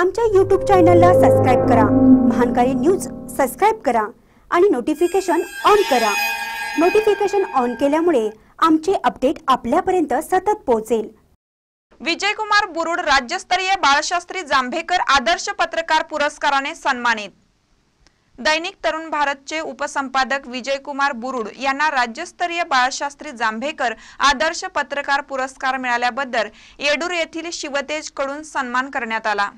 आमच्या यूट्यूब चॅनलला सबस्क्राईब करा. महानकारी न्यूज सबस्क्राईब करा आणि नोटिफिकेशन ऑन करा. नोटिफिकेशन ऑन केल्यामुळे आमचे अपडेट आपल्यापर्यंत सतत पोहोचेल. विजयकुमार बुरुड राज्यस्तरीय बाळशास्त्री जांभेकर आदर्श पत्रकार पुरस्काराने सन्मानित. दैनिक तरुण भारतचे उपसंपादक विजयकुमार बुरुड यांना राज्यस्तरीय बाळशास्त्री जांभेकर आदर्श पत्रकार पुरस्कार मिळाल्याबद्दल येडूर येथील शिवतेजकडून सन्मान करण्यात आला.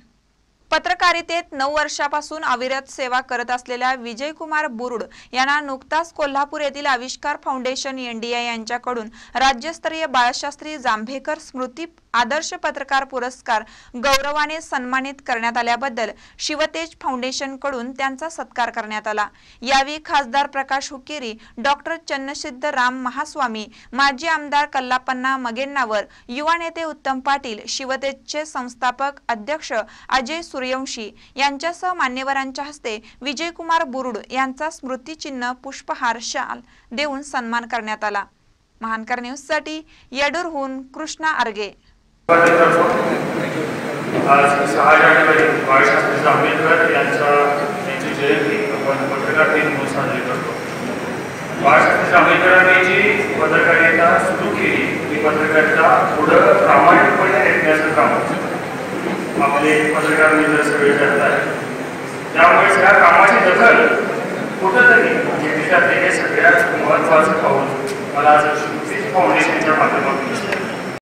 पत्रकारितेत नऊ वर्षापासून अविरत सेवा करत असलेल्या विजयकुमार बुरुड यांना नुकताच कोल्हापूर येथील आविष्कार फाउंडेशन इंडिया यांच्याकडून राज्यस्तरीय बाळशास्त्री जांभेकर स्मृती आदर्श पत्रकार पुरस्कार गौरवाने सन्मानित करण्यात आल्याबद्दल शिवतेज फाउंडेशनकडून त्यांचा सत्कार करण्यात आला. यावेळी खासदार प्रकाश हुकेरी डॉक्टर चन्नसिद्ध राम महास्वामी माजी आमदार कल्लापन्ना मगेन्नावर युवा नेते उत्तम पाटील शिवतेजचे संस्थापक अध्यक्ष अजय सूर्यवंशी यांच्यासह मान्यवरांच्या हस्ते विजयकुमार बुरुड यांचा स्मृतिचिन्ह पुष्पहार शाल देऊन सन्मान करण्यात आला. महानकर न्यूजसाठी येडूरहून कृष्णा आर्गे. आज सहा जानेवारी बाळशास्त्री जांभेकर यांचा यांची जयंती आपण पत्रकार दिन म्हणून साजरी करतो बाळशास्त्री जांभेकरांनी जी पत्रकारिता सुरू केली ती पत्रकारिता पुढं प्रामाणिकपणे ऐकण्याचं काम आपले पत्रकार मित्र सगळे करत आहेत त्यामुळे या कामाची दखल कुठंतरी घेतली जाते हे सगळ्यात महत्त्वाचं पाहून मला आज श्रुती फाउंडेशनच्या माध्यमातून. दिसतं